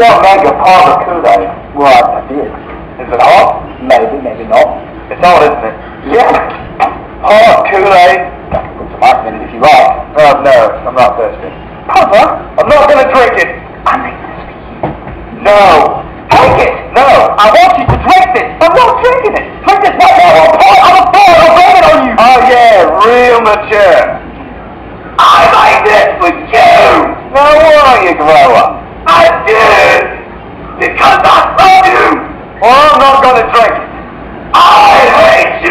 don't make a Kool-Aid. Well, I did. Is it hot? Maybe, maybe not. It's hot, isn't it? Yeah. Hot Kool-Aid. Put some ice in it if you like. Oh, no, I'm not thirsty. Papa, I'm not going to drink it. I made this for you. No. Take it. No. I want you to drink this. I'm not drinking it. Drink this right now. I'll pour it. I'm pour. I'll blame it on you. Oh, yeah, real mature. I made this for you. No, why don't you grow up? I did. Because I love you. Well, I'm not going to drink it. I hate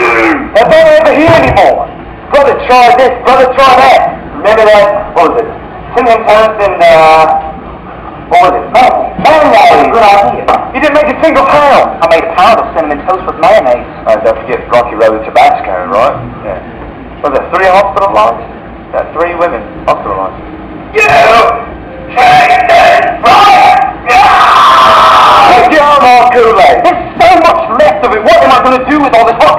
I don't ever hear anymore. Brother, try this. Brother, try that. Remember that? What was it? Cinnamon toast and, uh, what was it? Mayonnaise. Mayonnaise. Good idea. You didn't make a single pound. I made a pound of cinnamon toast with mayonnaise. Uh, don't forget Rocky Road with Tabasco, right? Yeah. Was there three hospitalized? Yeah, three women hospitalized. You take this right now! Take your arm off Kool-Aid. There's so much left of it. What am I going to do with all this hot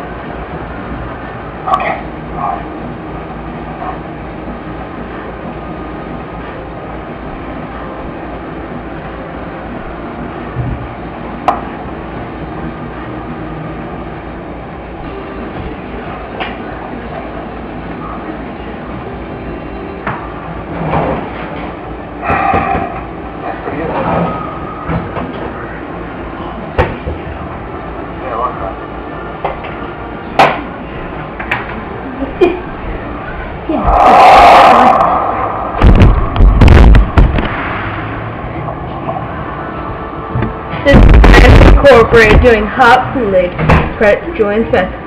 This is Corporate doing hot. Credit to Julian Smith.